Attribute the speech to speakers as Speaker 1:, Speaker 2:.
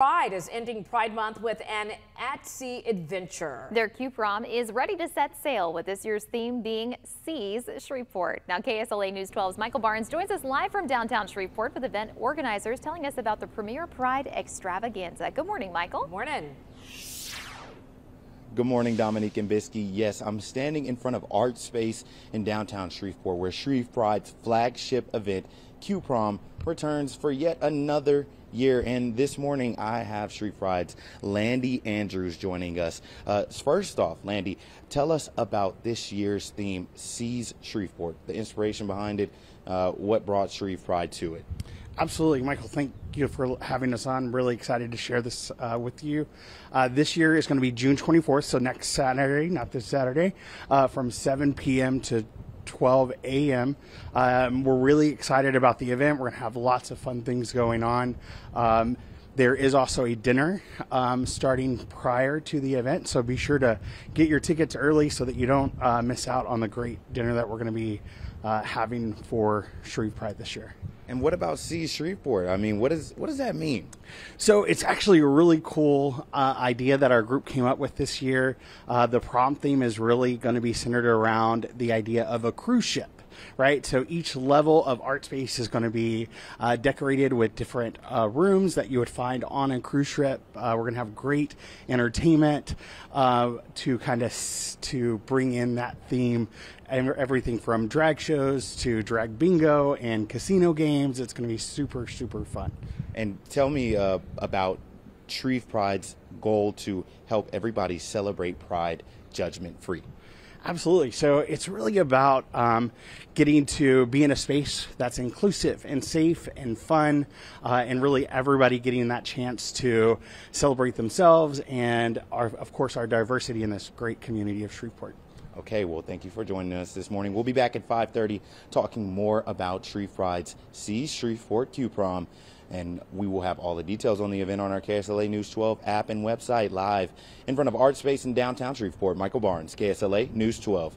Speaker 1: Pride is ending Pride Month with an at-sea adventure.
Speaker 2: Their Q-Prom is ready to set sail with this year's theme being Seas Shreveport. Now KSLA News 12's Michael Barnes joins us live from downtown Shreveport with event organizers telling us about the Premier Pride extravaganza. Good morning, Michael.
Speaker 1: Good morning.
Speaker 3: Good morning, Dominique and Bisky. Yes, I'm standing in front of Art Space in downtown Shreveport, where Shreve Pride's flagship event, Q-Prom, returns for yet another year. And this morning, I have Shreve Pride's Landy Andrews joining us. Uh, first off, Landy, tell us about this year's theme, Seas Shreveport, the inspiration behind it, uh, what brought Shreve Pride to it.
Speaker 4: Absolutely, Michael. Thank you for having us on. Really excited to share this uh, with you. Uh, this year is going to be June 24th, so next Saturday, not this Saturday, uh, from 7 p.m. to 12 a.m. Um, we're really excited about the event. We're going to have lots of fun things going on. Um, there is also a dinner um, starting prior to the event, so be sure to get your tickets early so that you don't uh, miss out on the great dinner that we're going to be uh, having for Shreve Pride this year.
Speaker 3: And what about Seas Shreveport? I mean, what is what does that mean?
Speaker 4: So it's actually a really cool uh, idea that our group came up with this year. Uh, the prom theme is really going to be centered around the idea of a cruise ship right? So each level of art space is going to be uh, decorated with different uh, rooms that you would find on a cruise ship. Uh, we're going to have great entertainment uh, to kind of s- to bring in that theme and everything from drag shows to drag bingo and casino games. It's going to be super, super fun.
Speaker 3: And tell me uh, about Shreve Pride's goal to help everybody celebrate Pride judgment free.
Speaker 4: Absolutely. So it's really about um, getting to be in a space that's inclusive and safe and fun, uh, and really everybody getting that chance to celebrate themselves and, our, of course, our diversity in this great community of Shreveport.
Speaker 3: Okay, well, thank you for joining us this morning. We'll be back at 5:30 talking more about Shreve Pride's Seas Shreveport Q-Prom, and we will have all the details on the event on our KSLA News 12 app and website live in front of Art Space in downtown Shreveport. Michael Barnes, KSLA News 12.